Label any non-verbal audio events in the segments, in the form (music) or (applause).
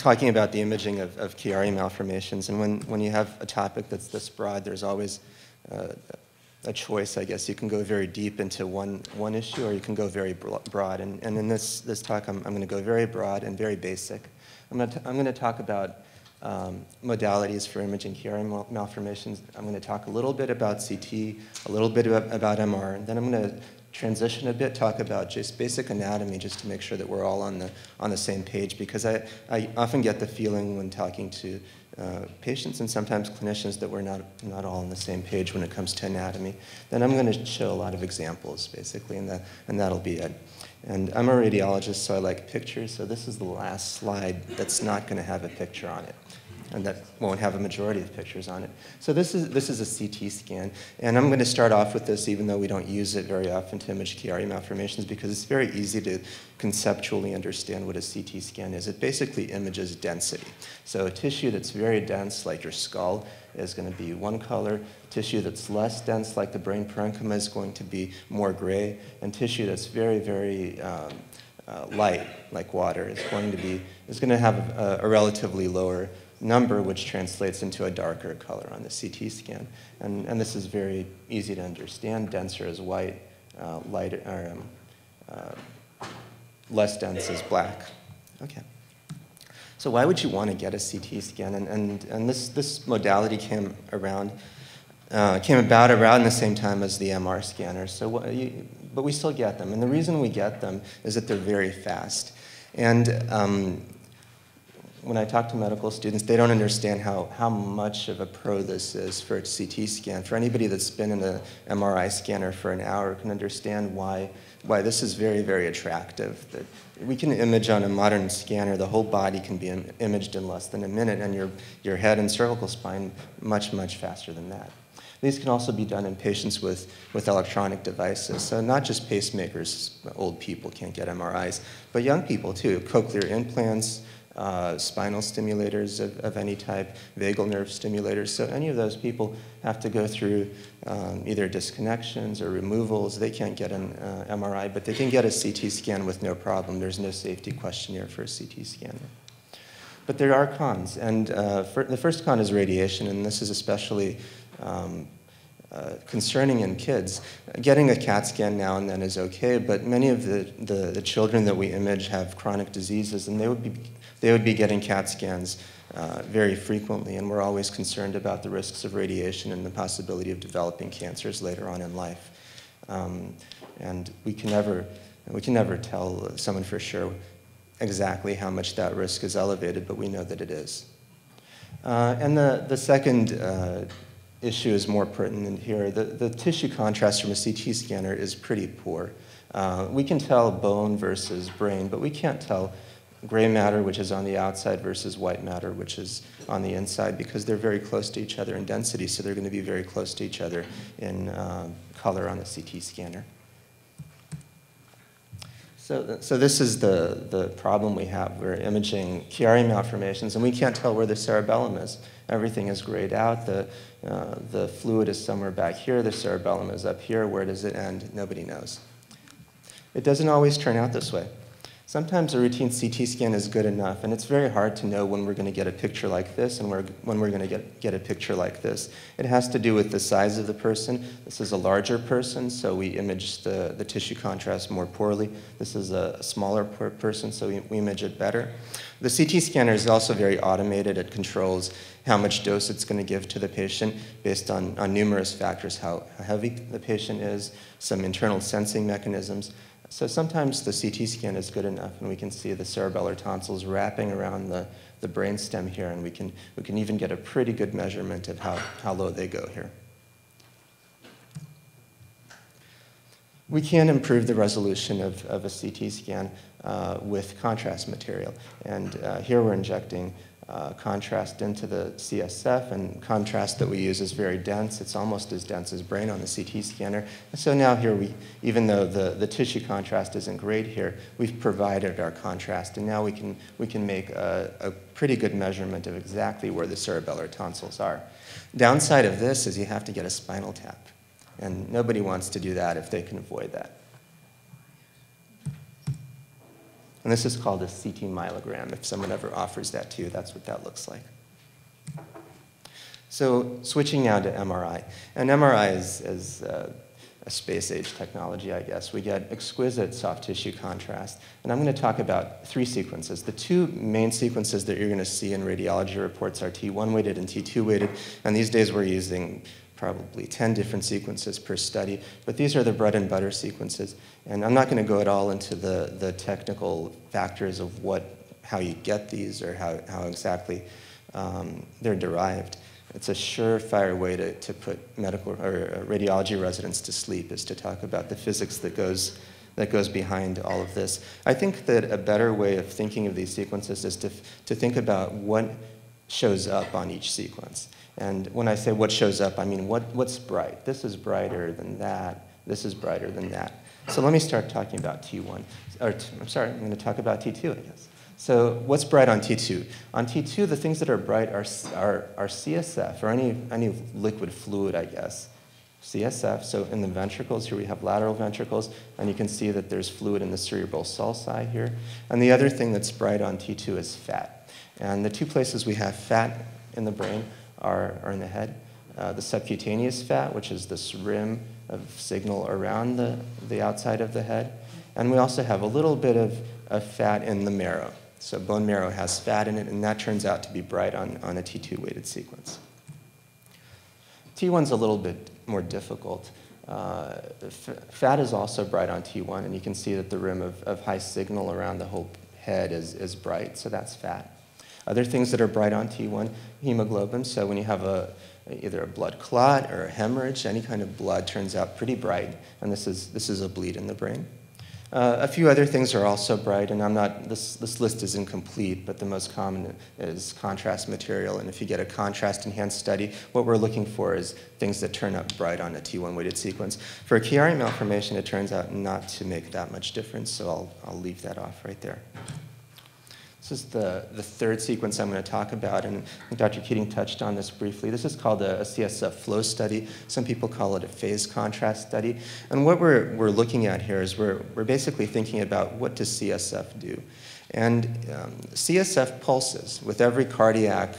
talking about the imaging of, of Chiari malformations, and when, when you have a topic that's this broad, there's always uh, a choice, I guess. You can go very deep into one, one issue, or you can go very broad. And, and in this, this talk, I'm, I'm going to go very broad and very basic. I'm going to, talk about um, modalities for imaging Chiari malformations. I'm going to talk a little bit about CT, a little bit about, about MR, and then I'm going to transition a bit, talk about just basic anatomy just to make sure that we're all on the, on the same page because I, I often get the feeling when talking to uh, patients and sometimes clinicians that we're not, not all on the same page when it comes to anatomy. Then I'm going to show a lot of examples basically and, that, and that'll be it. And I'm a radiologist so I like pictures so this is the last slide that's not going to have a picture on it and that won't have a majority of pictures on it. So this is, this is a CT scan, and I'm going to start off with this even though we don't use it very often to image Chiari malformations because it's very easy to conceptually understand what a CT scan is. It basically images density. So a tissue that's very dense, like your skull, is going to be one color. Tissue that's less dense, like the brain parenchyma, is going to be more gray. And tissue that's very, very um, uh, light, like water, is going to be is going to have a, a relatively lower number, which translates into a darker color on the CT scan. And, and this is very easy to understand. Denser is white, uh, lighter, or, um, uh, less dense is black. Okay. So why would you want to get a CT scan? And, and, and this, this modality came around, uh, came about around the same time as the MR scanner. So what, you, but we still get them. And the reason we get them is that they're very fast. And um, when I talk to medical students, they don't understand how, how much of a pro this is for a CT scan. For anybody that's been in an MRI scanner for an hour can understand why, why this is very, very attractive. That we can image on a modern scanner, the whole body can be Im imaged in less than a minute, and your, your head and cervical spine much, much faster than that. These can also be done in patients with, with electronic devices. So not just pacemakers, old people can't get MRIs, but young people too, cochlear implants, uh, spinal stimulators of, of, any type, vagal nerve stimulators. So any of those people have to go through um, either disconnections or removals. They can't get an uh, MRI, but they can get a CT scan with no problem. There's no safety questionnaire for a CT scan. But there are cons, and uh, for, the first con is radiation, and this is especially um, uh, concerning in kids. Getting a CAT scan now and then is okay, but many of the, the, the, children that we image have chronic diseases, and they would be they would be getting CAT scans uh, very frequently, and we're always concerned about the risks of radiation and the possibility of developing cancers later on in life. Um, and we can never, we can never tell someone for sure exactly how much that risk is elevated, but we know that it is. Uh, and the, the second uh, issue is more pertinent here. The, the tissue contrast from a CT scanner is pretty poor. Uh, we can tell bone versus brain, but we can't tell gray matter, which is on the outside, versus white matter, which is on the inside, because they're very close to each other in density, so they're going to be very close to each other in uh, color on the CT scanner. So, so this is the, the problem we have. We're imaging Chiari malformations, and we can't tell where the cerebellum is. Everything is grayed out. The, uh, the fluid is somewhere back here. The cerebellum is up here. Where does it end? Nobody knows. It doesn't always turn out this way. Sometimes a routine CT scan is good enough, and it's very hard to know when we're going to get a picture like this and when we're going to get, get a picture like this. It has to do with the size of the person. This is a larger person, so we image the, the tissue contrast more poorly. This is a smaller person, so we, we image it better. The CT scanner is also very automated. It controls how much dose it's going to give to the patient based on, on numerous factors, how heavy the patient is, some internal sensing mechanisms. So sometimes the CT scan is good enough and we can see the cerebellar tonsils wrapping around the, the brain stem here and we can, we can even get a pretty good measurement of how, how low they go here. We can improve the resolution of, of a CT scan uh, with contrast material. And uh, here we're injecting uh, contrast into the CSF, and contrast that we use is very dense. It's almost as dense as brain on the CT scanner. And so now here we, even though the, the tissue contrast isn't great here, we've provided our contrast, and now we can, we can make a, a pretty good measurement of exactly where the cerebellar tonsils are. Downside of this is you have to get a spinal tap, and nobody wants to do that if they can avoid that. And this is called a CT myelogram. If someone ever offers that to you, that's what that looks like. So switching now to MRI. And MRI is, is uh, a space age technology, I guess. We get exquisite soft tissue contrast. And I'm going to talk about three sequences. The two main sequences that you're going to see in radiology reports are T1 weighted and T2 weighted. And these days we're using probably 10 different sequences per study. But these are the bread and butter sequences. And I'm not going to go at all into the, the technical factors of what, how you get these or how, how exactly um, they're derived. It's a surefire way to, to put medical or uh, radiology residents to sleep is to talk about the physics that goes, that goes behind all of this. I think that a better way of thinking of these sequences is to, to think about what shows up on each sequence. And when I say what shows up, I mean what, what's bright. This is brighter than that. This is brighter than that. So let me start talking about T1. Or t I'm sorry, I'm going to talk about T2, I guess. So what's bright on T2? On T2, the things that are bright are, are, are CSF, or any, any liquid fluid, I guess. CSF, so in the ventricles, here we have lateral ventricles, and you can see that there's fluid in the cerebral sulci here. And the other thing that's bright on T2 is fat. And the two places we have fat in the brain are, are in the head. Uh, the subcutaneous fat, which is this rim of signal around the, the outside of the head. And we also have a little bit of, of fat in the marrow. So bone marrow has fat in it, and that turns out to be bright on, on a T2 weighted sequence. T1's a little bit more difficult. Uh, fat is also bright on T1, and you can see that the rim of, of high signal around the whole head is, is bright, so that's fat. Other things that are bright on T1, hemoglobin. So when you have a, either a blood clot or a hemorrhage, any kind of blood turns out pretty bright, and this is, this is a bleed in the brain. Uh, a few other things are also bright, and I'm not, this, this list is incomplete, but the most common is contrast material. And if you get a contrast enhanced study, what we're looking for is things that turn up bright on a T1 weighted sequence. For a Chiari malformation, it turns out not to make that much difference, so I'll, I'll leave that off right there. This is the, the third sequence I'm going to talk about, and Dr. Keating touched on this briefly. This is called a, a, CSF flow study. Some people call it a phase contrast study. And what we're, we're looking at here is we're, we're basically thinking about what does CSF do. And um, CSF pulses with every cardiac,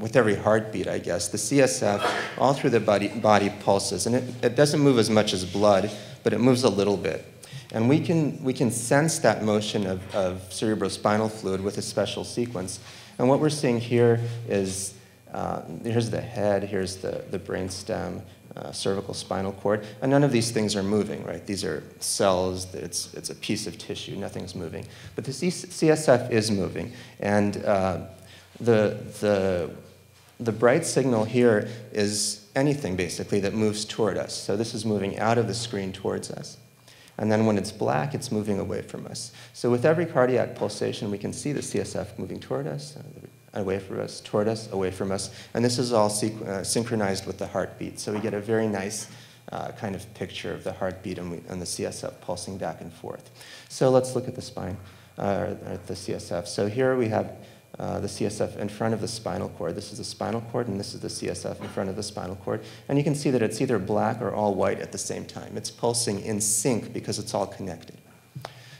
with every heartbeat, I guess. The CSF all through the body, body pulses. And it, it doesn't move as much as blood, but it moves a little bit. And we can, we can sense that motion of, of cerebrospinal fluid with a special sequence. And what we're seeing here is uh, here's the head, here's the, the brain stem, uh, cervical spinal cord, and none of these things are moving, right? These are cells, it's, it's a piece of tissue, nothing's moving. But the CSF is moving, and uh, the, the, the bright signal here is anything, basically, that moves toward us. So this is moving out of the screen towards us. And then when it's black, it's moving away from us. So with every cardiac pulsation, we can see the CSF moving toward us, uh, away from us, toward us, away from us. And this is all uh, synchronized with the heartbeat. So we get a very nice uh, kind of picture of the heartbeat and, we, and, the CSF pulsing back and forth. So let's look at the spine, uh, at the CSF. So here we have uh, the CSF in front of the spinal cord. This is the spinal cord, and this is the CSF in front of the spinal cord. And you can see that it's either black or all white at the same time. It's pulsing in sync because it's all connected.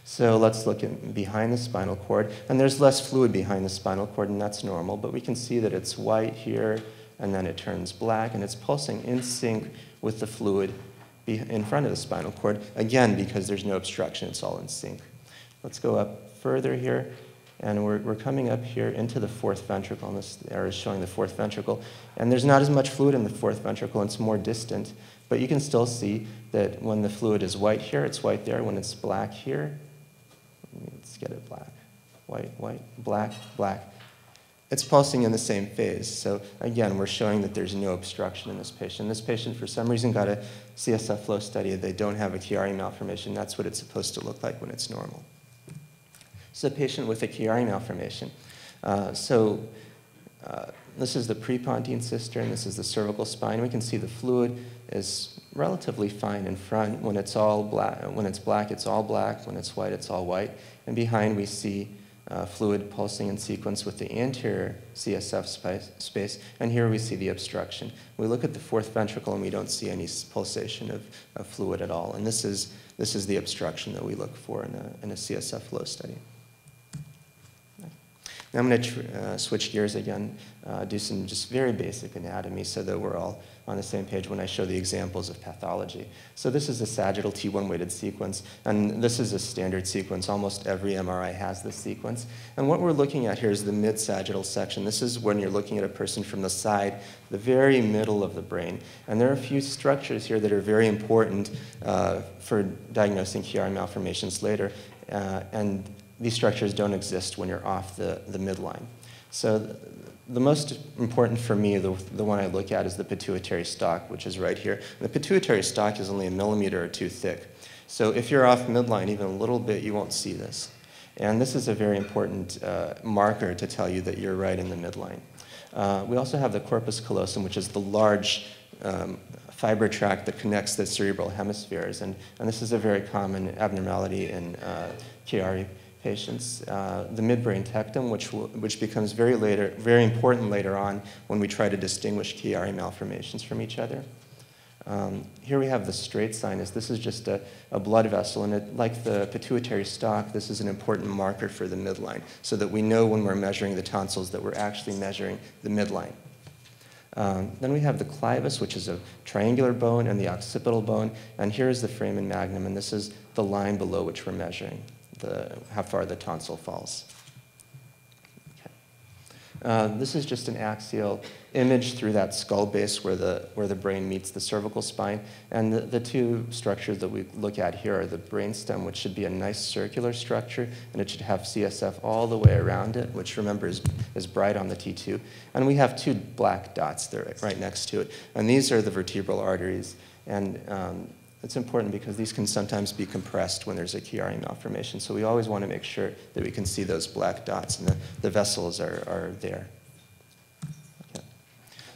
So let's look at behind the spinal cord. And there's less fluid behind the spinal cord, and that's normal. But we can see that it's white here, and then it turns black, and it's pulsing in sync with the fluid in front of the spinal cord, again, because there's no obstruction, it's all in sync. Let's go up further here. And we're, we're coming up here into the fourth ventricle, and this arrow is showing the fourth ventricle. And there's not as much fluid in the fourth ventricle, it's more distant. But you can still see that when the fluid is white here, it's white there. When it's black here, let's get it black. White, white, black, black. It's pulsing in the same phase. So again, we're showing that there's no obstruction in this patient. This patient, for some reason, got a CSF flow study. They don't have a Chiari malformation. That's what it's supposed to look like when it's normal. It's a patient with a Chiari malformation. Uh, so uh, this is the prepontine cistern, this is the cervical spine. We can see the fluid is relatively fine in front. When it's all black, when it's black, it's all black. When it's white, it's all white. And behind, we see uh, fluid pulsing in sequence with the anterior CSF space, space, and here we see the obstruction. We look at the fourth ventricle and we don't see any pulsation of, of fluid at all, and this is, this is the obstruction that we look for in a, in a CSF flow study. Now I'm going to uh, switch gears again, uh, do some just very basic anatomy so that we're all on the same page when I show the examples of pathology. So this is a sagittal T1 weighted sequence, and this is a standard sequence. Almost every MRI has this sequence. And what we're looking at here is the mid-sagittal section. This is when you're looking at a person from the side, the very middle of the brain. And there are a few structures here that are very important uh, for diagnosing Chiari malformations later. Uh, and these structures don't exist when you're off the, the midline. So the most important for me, the, the one I look at, is the pituitary stalk, which is right here. And the pituitary stalk is only a millimeter or two thick. So if you're off midline even a little bit, you won't see this. And this is a very important uh, marker to tell you that you're right in the midline. Uh, we also have the corpus callosum, which is the large um, fiber tract that connects the cerebral hemispheres. And, and this is a very common abnormality in uh, Chiari patients, uh, the midbrain tectum, which, which becomes very, later, very important later on when we try to distinguish Chiari malformations from each other. Um, here we have the straight sinus. This is just a, a blood vessel, and it, like the pituitary stalk, this is an important marker for the midline, so that we know when we're measuring the tonsils that we're actually measuring the midline. Um, then we have the clivus, which is a triangular bone, and the occipital bone, and here is the foramen magnum, and this is the line below which we're measuring the, how far the tonsil falls. Okay. Uh, this is just an axial image through that skull base where the, where the brain meets the cervical spine. And the, the two structures that we look at here are the brainstem, which should be a nice circular structure, and it should have CSF all the way around it, which remember is, is bright on the T2. And we have two black dots there right next to it. And these are the vertebral arteries. And um, it's important because these can sometimes be compressed when there's a Chiari malformation. So we always want to make sure that we can see those black dots and the, the vessels are, are there. Okay.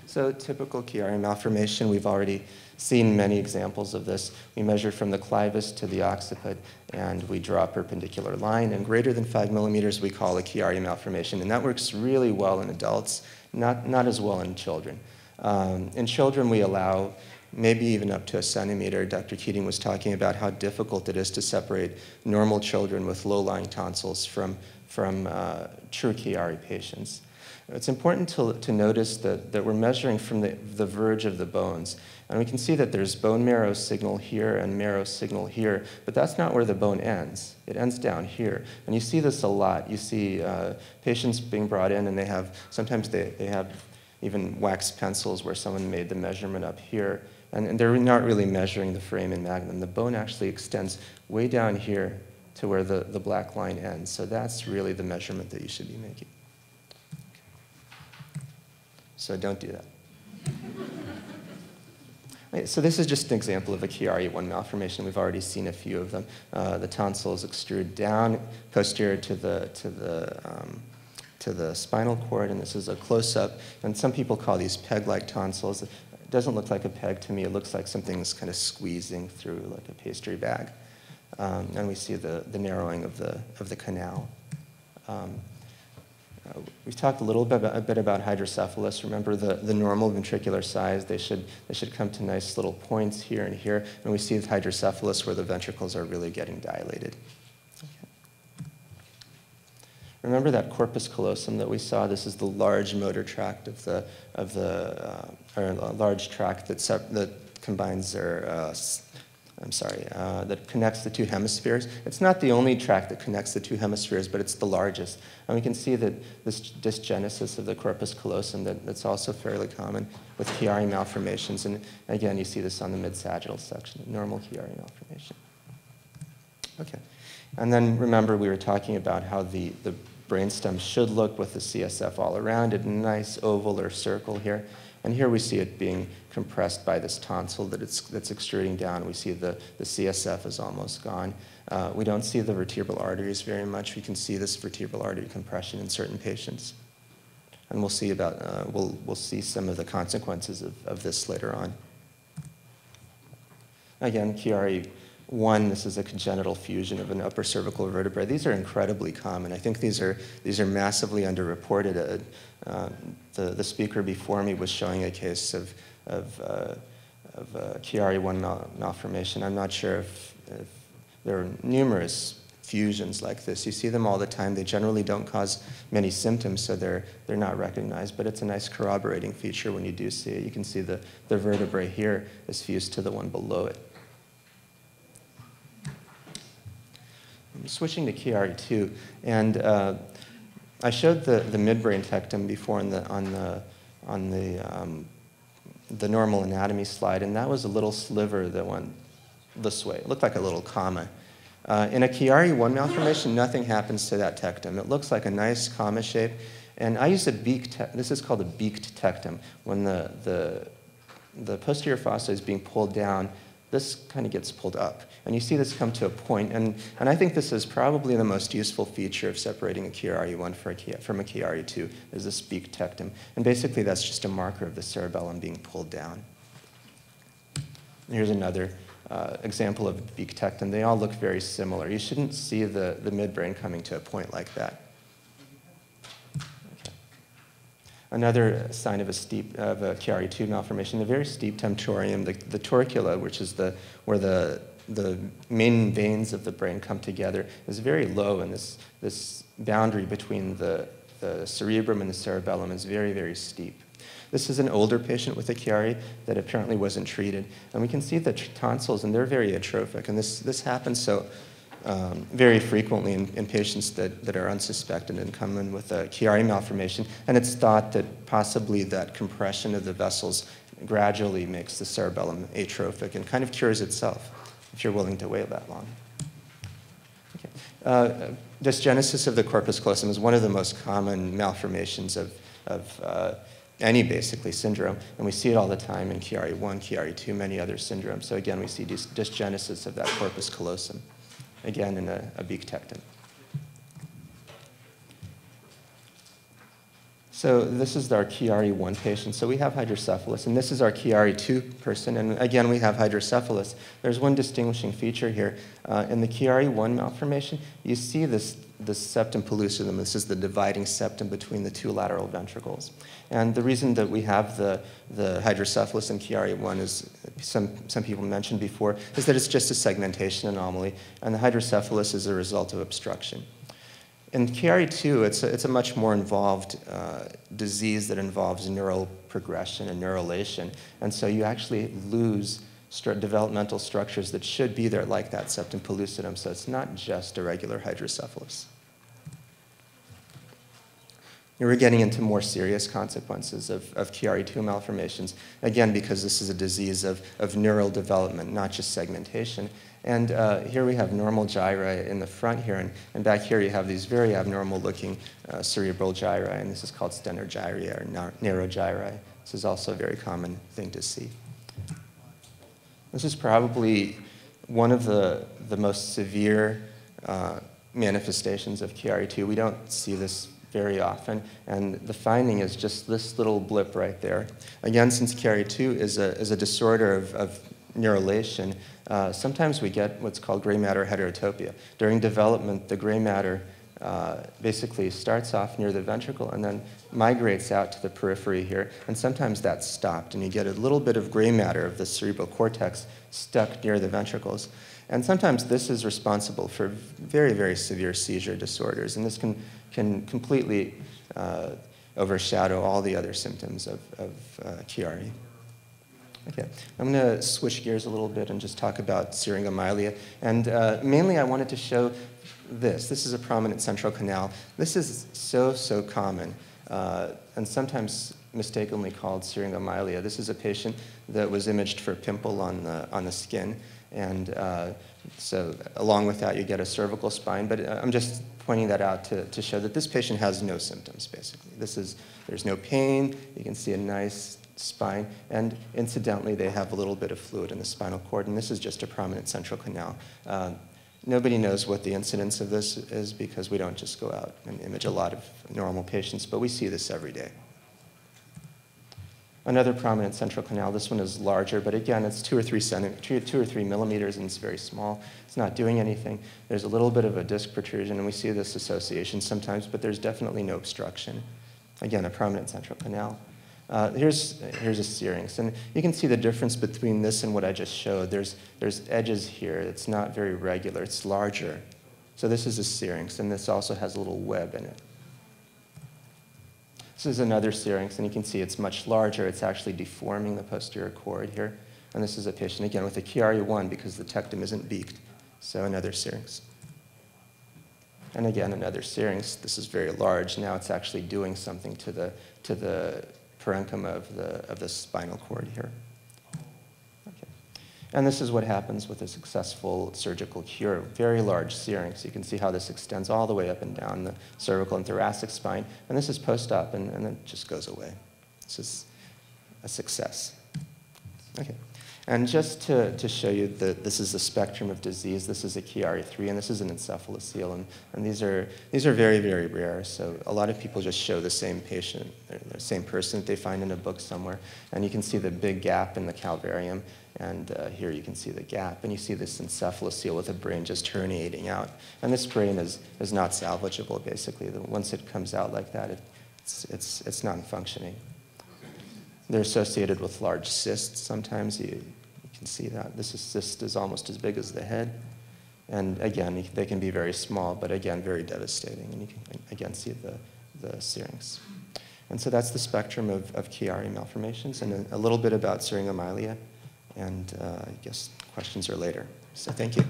So typical Chiari malformation, we've already seen many examples of this. We measure from the clivus to the occiput, and we draw a perpendicular line. And greater than five millimeters, we call a Chiari malformation. And that works really well in adults, not, not as well in children. Um, in children, we allow maybe even up to a centimeter. Dr. Keating was talking about how difficult it is to separate normal children with low-lying tonsils from, from uh, true Chiari patients. It's important to, to notice that, that we're measuring from the, the verge of the bones. And we can see that there's bone marrow signal here and marrow signal here, but that's not where the bone ends. It ends down here. And you see this a lot. You see uh, patients being brought in and they have, sometimes they, they have even wax pencils where someone made the measurement up here and, they're not really measuring the frame foramen magnum. The bone actually extends way down here to where the, the black line ends. So that's really the measurement that you should be making. So don't do that. (laughs) So this is just an example of a Chiari-1 malformation. We've already seen a few of them. Uh, the tonsils extrude down posterior to the, to, the, um, to the spinal cord, and this is a close-up. And some people call these peg-like tonsils doesn't look like a peg to me. It looks like something's kind of squeezing through like a pastry bag. Um, and we see the, the narrowing of the, of the canal. Um, uh, we've talked a little bit about, a bit about hydrocephalus. Remember the, the normal ventricular size. They should, they should come to nice little points here and here. And we see the hydrocephalus where the ventricles are really getting dilated. Remember that corpus callosum that we saw? This is the large motor tract of the, of the uh, or a large tract that, that combines their, uh, I'm sorry, uh, that connects the two hemispheres. It's not the only tract that connects the two hemispheres, but it's the largest. And we can see that this dysgenesis of the corpus callosum that, that's also fairly common with Chiari malformations. And again, you see this on the mid-sagittal section, normal Chiari malformation. Okay. And then remember we were talking about how the, the brainstem should look with the CSF all around it, a nice oval or circle here. And here we see it being compressed by this tonsil that it's, that's extruding down. We see the, the CSF is almost gone. Uh, we don't see the vertebral arteries very much. We can see this vertebral artery compression in certain patients. And we'll see about, uh, we'll, we'll see some of the consequences of, of this later on. Again, Chiari one, this is a congenital fusion of an upper cervical vertebrae. These are incredibly common. I think these are, these are massively underreported. Uh, uh, the, the speaker before me was showing a case of, of, uh, of uh, Chiari-1 mal malformation. I'm not sure if, if, there are numerous fusions like this. You see them all the time. They generally don't cause many symptoms, so they're, they're not recognized, but it's a nice corroborating feature when you do see it. You can see the, the vertebrae here is fused to the one below it. Switching to Chiari2, and uh, I showed the, the midbrain tectum before on the, on the, on the, um, the normal anatomy slide, and that was a little sliver that went this way. It looked like a little comma. Uh, in a Chiari1 malformation, nothing happens to that tectum. It looks like a nice comma shape. And I use a beaked, this is called a beaked tectum. When the, the, the posterior fossa is being pulled down, this kind of gets pulled up. And you see this come to a point, and, and I think this is probably the most useful feature of separating a Chiari1 a, from a Chiari2, is this beaked tectum. And basically that's just a marker of the cerebellum being pulled down. Here's another uh, example of beak tectum. They all look very similar. You shouldn't see the, the midbrain coming to a point like that. Another sign of a steep of a Chiari2 malformation, the very steep tentorium, the, the torcula, which is the where the the main veins of the brain come together, is very low, and this this boundary between the the cerebrum and the cerebellum is very very steep. This is an older patient with a Chiari that apparently wasn't treated, and we can see the tonsils, and they're very atrophic, and this this happens so um, very frequently in, in, patients that, that are unsuspected and come in with a Chiari malformation. And it's thought that possibly that compression of the vessels gradually makes the cerebellum atrophic and kind of cures itself if you're willing to wait that long. Okay. Uh, dysgenesis of the corpus callosum is one of the most common malformations of, of uh, any basically syndrome, and we see it all the time in Chiari 1, Chiari 2, many other syndromes. So again, we see dys dysgenesis of that corpus callosum again in a, a beak tectum. So this is our Chiari-1 patient. So we have hydrocephalus, and this is our Chiari-2 person, and again, we have hydrocephalus. There's one distinguishing feature here. Uh, in the Chiari-1 malformation, you see this, this septum pellucidum. This is the dividing septum between the two lateral ventricles. And the reason that we have the, the hydrocephalus in Chiari-1 is, some, some people mentioned before, is that it's just a segmentation anomaly, and the hydrocephalus is a result of obstruction. In Chiari-2, it's a, it's a much more involved uh, disease that involves neural progression and neurulation. And so you actually lose stru developmental structures that should be there, like that septum pellucidum. So it's not just a regular hydrocephalus. we're getting into more serious consequences of, of Chiari-2 malformations, again, because this is a disease of, of neural development, not just segmentation. And uh, here we have normal gyri in the front here, and, and back here you have these very abnormal looking uh, cerebral gyri, and this is called stenogyria or narrow gyri. This is also a very common thing to see. This is probably one of the, the most severe uh, manifestations of Chiari-2. We don't see this very often, and the finding is just this little blip right there. Again, since Chiari-2 is a, is a disorder of, of neurulation, uh, sometimes we get what's called gray matter heterotopia. During development, the gray matter uh, basically starts off near the ventricle and then migrates out to the periphery here, and sometimes that's stopped, and you get a little bit of gray matter of the cerebral cortex stuck near the ventricles. And sometimes this is responsible for very, very severe seizure disorders, and this can, can completely uh, overshadow all the other symptoms of, of uh, Chiari. Okay, I'm going to switch gears a little bit and just talk about syringomyelia. And uh, mainly I wanted to show this. This is a prominent central canal. This is so, so common uh, and sometimes mistakenly called syringomyelia. This is a patient that was imaged for pimple on the, on the skin. And uh, so along with that, you get a cervical spine. But uh, I'm just pointing that out to, to show that this patient has no symptoms, basically. This is, there's no pain. You can see a nice spine, and incidentally, they have a little bit of fluid in the spinal cord, and this is just a prominent central canal. Uh, nobody knows what the incidence of this is because we don't just go out and image a lot of normal patients, but we see this every day. Another prominent central canal, this one is larger, but again, it's two or three, two or three millimeters, and it's very small. It's not doing anything. There's a little bit of a disc protrusion, and we see this association sometimes, but there's definitely no obstruction. Again, a prominent central canal. Uh, here's, here's a syrinx. And you can see the difference between this and what I just showed. There's, there's edges here. It's not very regular. It's larger. So this is a syrinx, and this also has a little web in it. This is another syrinx, and you can see it's much larger. It's actually deforming the posterior cord here. And this is a patient, again, with a Chiari-1 because the tectum isn't beaked. So another syrinx. And again, another syrinx. This is very large. Now it's actually doing something to the, to the parenchyma of the, of the spinal cord here. Okay. And this is what happens with a successful surgical cure. Very large syrinx. You can see how this extends all the way up and down the cervical and thoracic spine. And this is post-op, and, and then it just goes away. This is a success. Okay. And just to, to show you that this is a spectrum of disease, this is a Chiari-3 and this is an encephalocele. And, and these, are, these are very, very rare. So a lot of people just show the same patient, the same person that they find in a book somewhere. And you can see the big gap in the calvarium. And uh, here you can see the gap. And you see this encephalocele with a brain just herniating out. And this brain is, is not salvageable, basically. Once it comes out like that, it, it's, it's, it's non functioning. They're associated with large cysts sometimes. You, you can see that. This is, cyst is almost as big as the head. And again, they can be very small, but again, very devastating. And you can, again, see the, the syrinx. And so that's the spectrum of, of Chiari malformations and a, a little bit about syringomyelia. And uh, I guess questions are later. So thank you.